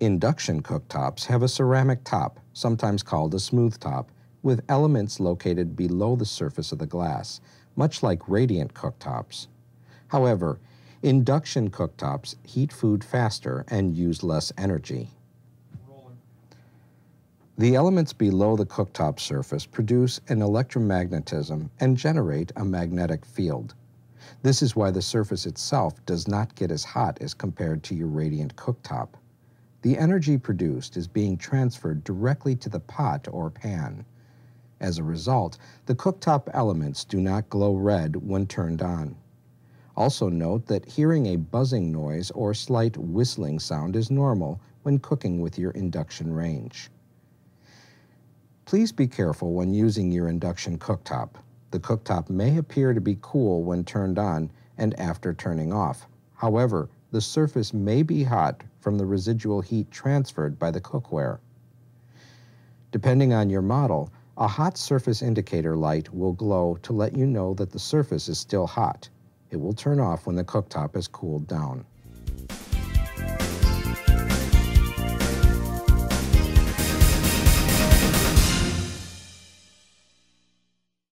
Induction cooktops have a ceramic top, sometimes called a smooth top, with elements located below the surface of the glass, much like radiant cooktops. However, induction cooktops heat food faster and use less energy. The elements below the cooktop surface produce an electromagnetism and generate a magnetic field. This is why the surface itself does not get as hot as compared to your radiant cooktop. The energy produced is being transferred directly to the pot or pan. As a result, the cooktop elements do not glow red when turned on. Also note that hearing a buzzing noise or slight whistling sound is normal when cooking with your induction range. Please be careful when using your induction cooktop. The cooktop may appear to be cool when turned on and after turning off. However, the surface may be hot from the residual heat transferred by the cookware. Depending on your model, a hot surface indicator light will glow to let you know that the surface is still hot. It will turn off when the cooktop has cooled down.